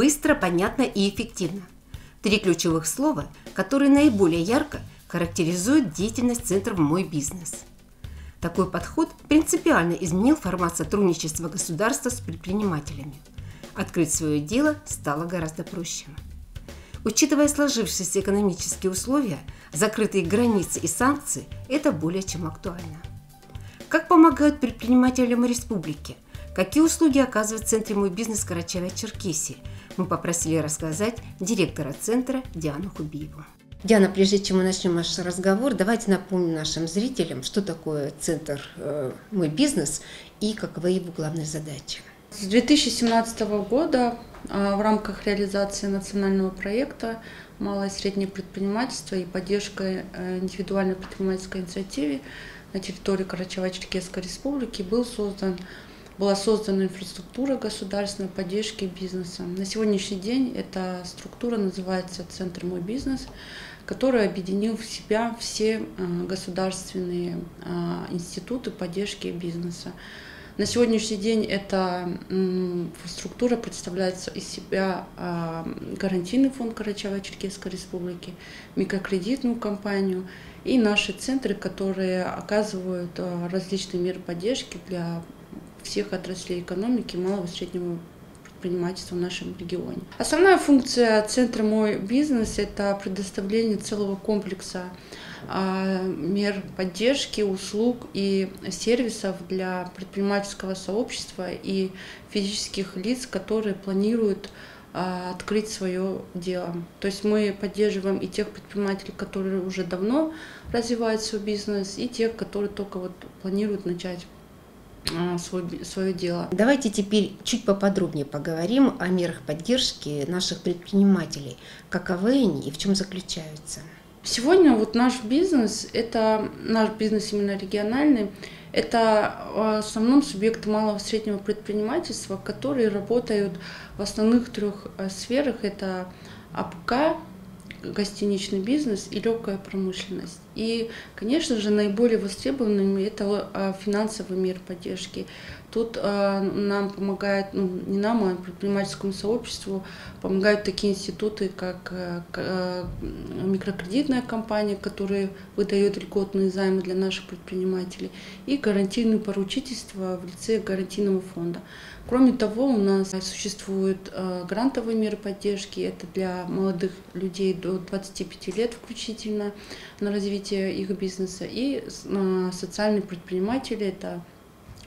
Быстро, понятно и эффективно. Три ключевых слова, которые наиболее ярко характеризуют деятельность центров «Мой бизнес». Такой подход принципиально изменил формат сотрудничества государства с предпринимателями. Открыть свое дело стало гораздо проще. Учитывая сложившиеся экономические условия, закрытые границы и санкции, это более чем актуально. Как помогают предпринимателям республики? Какие услуги оказывает в Центре «Мой бизнес» Карачаева-Черкесии? Мы попросили рассказать директора центра Диану Хубиеву. Диана, прежде чем мы начнем наш разговор, давайте напомним нашим зрителям, что такое Центр э, «Мой бизнес» и каковы его главные задачи. С 2017 года а, в рамках реализации национального проекта «Малое и среднее предпринимательство» и поддержка э, индивидуальной предпринимательской инициативе на территории Карачаево-Черкесской республики был создан была создана инфраструктура государственной поддержки бизнеса. На сегодняшний день эта структура называется «Центр «Мой бизнес», который объединил в себя все э, государственные э, институты поддержки бизнеса. На сегодняшний день эта структура представляет из себя э, гарантийный фонд Карачаево-Черкесской республики, микрокредитную компанию и наши центры, которые оказывают различные меры поддержки для всех отраслей экономики малого и среднего предпринимательства в нашем регионе. Основная функция Центра «Мой бизнес» – это предоставление целого комплекса а, мер поддержки, услуг и сервисов для предпринимательского сообщества и физических лиц, которые планируют а, открыть свое дело. То есть мы поддерживаем и тех предпринимателей, которые уже давно развивают свой бизнес, и тех, которые только вот планируют начать свой, свое дело. Давайте теперь чуть поподробнее поговорим о мерах поддержки наших предпринимателей. Каковы они и в чем заключаются? Сегодня вот наш бизнес, это наш бизнес именно региональный, это в основном субъекты малого и среднего предпринимательства, которые работают в основных трех э, сферах. Это АПК, гостиничный бизнес и легкая промышленность. И, конечно же, наиболее востребованными это а, финансовые меры поддержки. Тут э, нам помогает, ну, не нам, а предпринимательскому сообществу помогают такие институты, как э, э, микрокредитная компания, которая выдает льготные займы для наших предпринимателей, и гарантийное поручительство в лице гарантийного фонда. Кроме того, у нас существуют э, грантовые меры поддержки, это для молодых людей до 25 лет включительно на развитие их бизнеса, и э, социальные предприниматели, это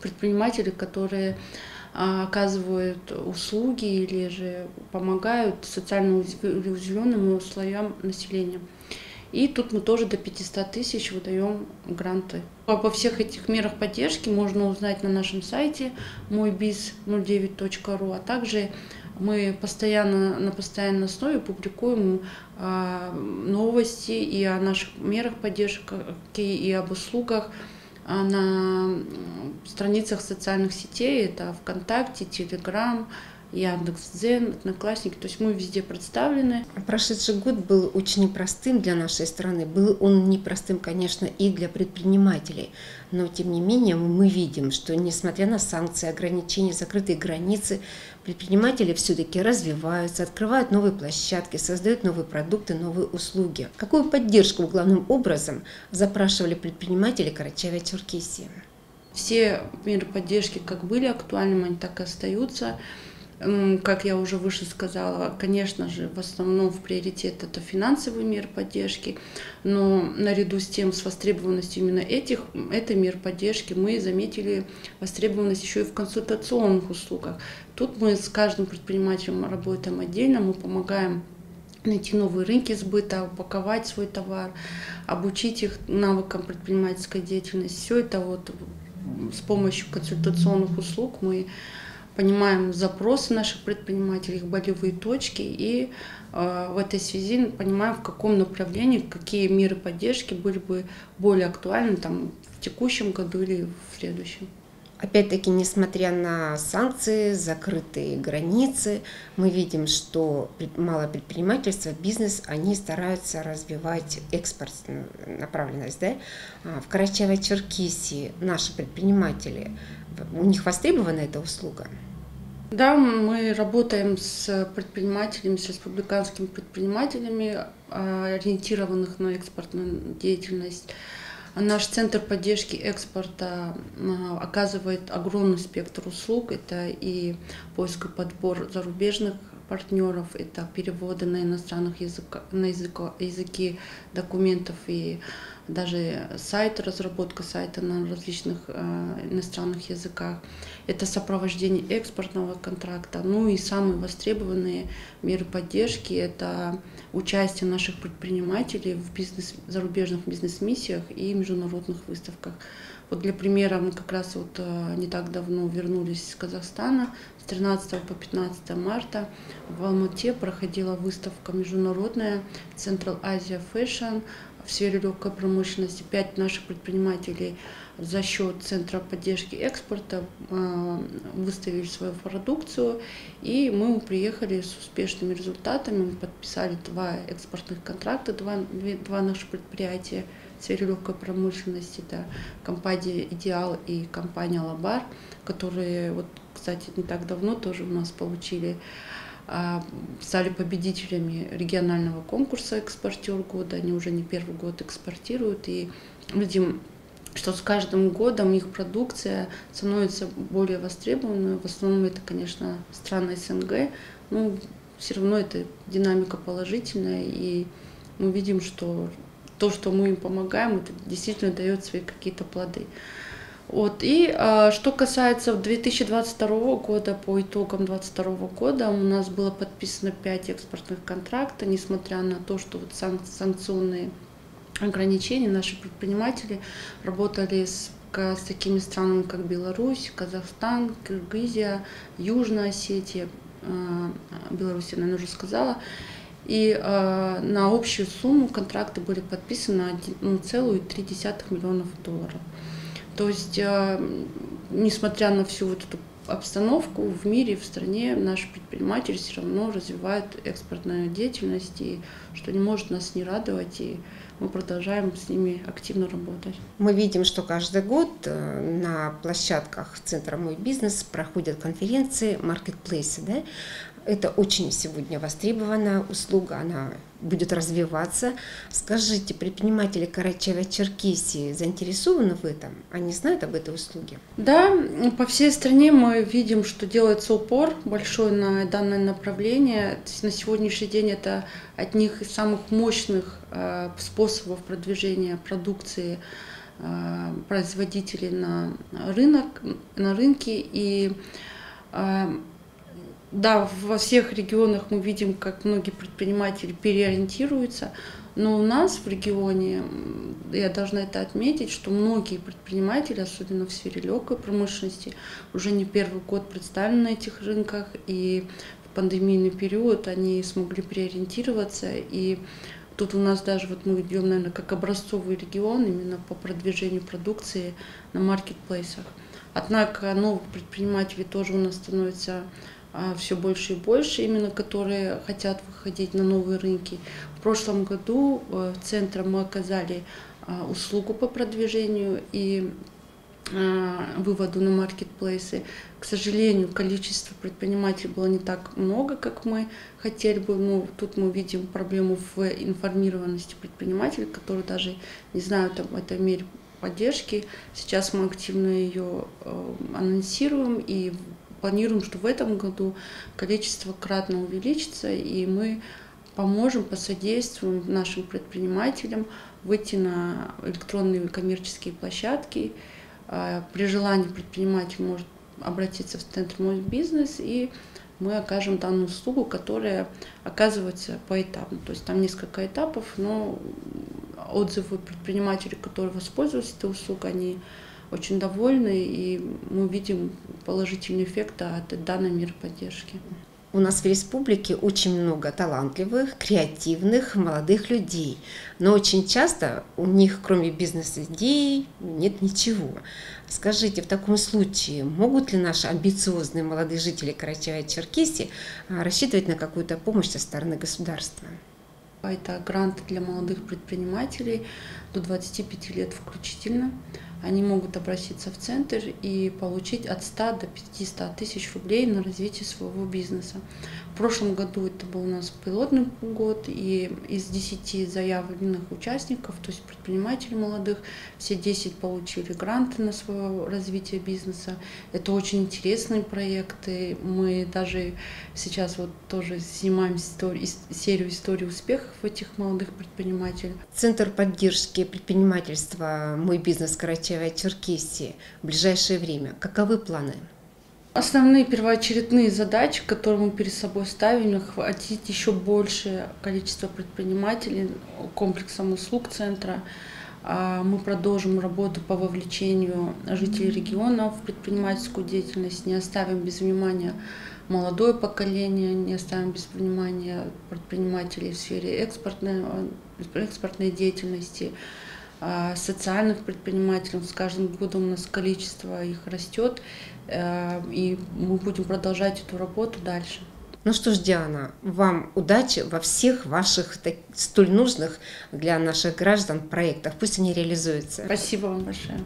предприниматели, которые а, оказывают услуги или же помогают социально уязвленным слоям населения. И тут мы тоже до 500 тысяч выдаем гранты. Обо всех этих мерах поддержки можно узнать на нашем сайте мойбиз09.ру, а также мы постоянно на постоянной основе публикуем а, новости и о наших мерах поддержки, и об услугах на страницах социальных сетей, это ВКонтакте, Телеграм, Яндекс.Дзен, Одноклассники, то есть мы везде представлены. Прошедший год был очень непростым для нашей страны. Был он непростым, конечно, и для предпринимателей. Но, тем не менее, мы видим, что, несмотря на санкции, ограничения, закрытые границы, предприниматели все-таки развиваются, открывают новые площадки, создают новые продукты, новые услуги. Какую поддержку главным образом запрашивали предприниматели Карачаева-Черкесии? Все меры поддержки как были актуальными, они так и остаются. Как я уже выше сказала, конечно же, в основном в приоритет это финансовый мир поддержки, но наряду с тем, с востребованностью именно этих, этой мер поддержки, мы заметили востребованность еще и в консультационных услугах. Тут мы с каждым предпринимателем работаем отдельно, мы помогаем найти новые рынки сбыта, упаковать свой товар, обучить их навыкам предпринимательской деятельности. Все это вот с помощью консультационных услуг мы понимаем запросы наших предпринимателей, их болевые точки и э, в этой связи понимаем, в каком направлении, какие меры поддержки были бы более актуальны там, в текущем году или в следующем. Опять-таки, несмотря на санкции, закрытые границы, мы видим, что малое предпринимательство, бизнес, они стараются развивать экспортную направленность. Да? А в Карачаево-Черкесии наши предприниматели, у них востребована эта услуга? Да, мы работаем с предпринимателями, с республиканскими предпринимателями, а, ориентированных на экспортную деятельность. Наш центр поддержки экспорта а, оказывает огромный спектр услуг. Это и поиск и подбор зарубежных партнеров, это переводы на иностранных языках, на языко, языки документов и даже сайт, разработка сайта на различных э, иностранных языках. Это сопровождение экспортного контракта. Ну и самые востребованные меры поддержки – это участие наших предпринимателей в бизнес, зарубежных бизнес-миссиях и международных выставках. Вот для примера мы как раз вот э, не так давно вернулись из Казахстана. С 13 по 15 марта в Алмате проходила выставка международная Central Asia Fashion в сфере легкой промышленности. Пять наших предпринимателей за счет Центра поддержки экспорта э, выставили свою продукцию, и мы приехали с успешными результатами. Мы подписали два экспортных контракта, два, два наших предприятия сфере легкой промышленности. Это компания «Идеал» и компания «Лабар», которые, вот, кстати, не так давно тоже у нас получили а, стали победителями регионального конкурса «Экспортер года». Они уже не первый год экспортируют. И видим, что с каждым годом их продукция становится более востребованной. В основном это, конечно, страны СНГ. Но все равно это динамика положительная. И мы видим, что то, что мы им помогаем, это действительно дает свои какие-то плоды. Вот. И а, что касается 2022 года, по итогам 2022 года у нас было подписано 5 экспортных контрактов, несмотря на то, что вот сан санкционные ограничения, наши предприниматели работали с, с такими странами, как Беларусь, Казахстан, Кыргызия, Южная Осетия, э, Беларусь, я, наверное, уже сказала. И э, на общую сумму контракты были подписаны на 1,3 миллионов долларов. То есть, э, несмотря на всю вот эту обстановку в мире, в стране, наши предприниматели все равно развивают экспортную деятельность, и что не может нас не радовать, и мы продолжаем с ними активно работать. Мы видим, что каждый год э, на площадках Центра «Мой бизнес» проходят конференции, маркетплейсы. Да? Это очень сегодня востребованная услуга, она будет развиваться. Скажите, предприниматели Карачаева-Черкесии заинтересованы в этом? Они знают об этой услуге? Да, по всей стране мы видим, что делается упор большой на данное направление. На сегодняшний день это одних из самых мощных э, способов продвижения продукции э, производителей на рынок, на рынке и э, да, во всех регионах мы видим, как многие предприниматели переориентируются, но у нас в регионе, я должна это отметить, что многие предприниматели, особенно в сфере легкой промышленности, уже не первый год представлены на этих рынках, и в пандемийный период они смогли переориентироваться, и Тут у нас даже вот мы идем, наверное, как образцовый регион именно по продвижению продукции на маркетплейсах. Однако новых предпринимателей тоже у нас становится все больше и больше, именно которые хотят выходить на новые рынки. В прошлом году э, центром мы оказали а, услугу по продвижению и а, выводу на маркетплейсы. К сожалению, количество предпринимателей было не так много, как мы хотели бы. Ну, тут мы видим проблему в информированности предпринимателей, которые даже не знают об этой мере поддержки. Сейчас мы активно ее э, анонсируем и планируем, что в этом году количество кратно увеличится, и мы поможем, посодействуем нашим предпринимателям выйти на электронные коммерческие площадки. А, при желании предприниматель может обратиться в Центр «Мой бизнес» и мы окажем данную услугу, которая оказывается поэтапно. То есть там несколько этапов, но отзывы предпринимателей, которые воспользовались этой услугой, они очень довольны, и мы видим положительный эффект от данной меры поддержки. У нас в республике очень много талантливых, креативных, молодых людей, но очень часто у них, кроме бизнес-идей, нет ничего. Скажите, в таком случае могут ли наши амбициозные молодые жители Карачаева-Черкесии а, рассчитывать на какую-то помощь со стороны государства? Это гранты для молодых предпринимателей до 25 лет включительно. Они могут обратиться в центр и получить от 100 до 500 тысяч рублей на развитие своего бизнеса. В прошлом году это был у нас пилотный год, и из 10 заявленных участников, то есть предпринимателей молодых, все 10 получили гранты на свое развитие бизнеса. Это очень интересные проекты. Мы даже сейчас вот тоже снимаем историю, серию историй успехов этих молодых предпринимателей. Центр поддержки предпринимательства «Мой бизнес Карачаево-Черкесии» в ближайшее время. Каковы планы? Основные первоочередные задачи, которые мы перед собой ставим, охватить еще большее количество предпринимателей комплексом услуг центра. А мы продолжим работу по вовлечению жителей региона в предпринимательскую деятельность, не оставим без внимания молодое поколение, не оставим без внимания предпринимателей в сфере экспортной, экспортной деятельности, социальных предпринимателей. С каждым годом у нас количество их растет, э, и мы будем продолжать эту работу дальше. Ну что ж, Диана, вам удачи во всех ваших так, столь нужных для наших граждан проектах. Пусть они реализуются. Спасибо вам большое.